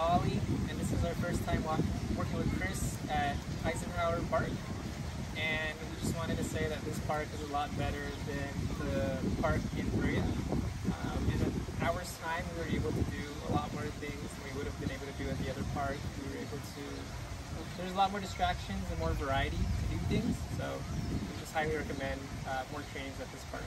Ollie, and this is our first time working with Chris at Eisenhower Park, and we just wanted to say that this park is a lot better than the park in Brea. Um, in an hour's time, we were able to do a lot more things than we would have been able to do at the other park. We were able to. There's a lot more distractions and more variety to do things, so we just highly recommend uh, more trainings at this park.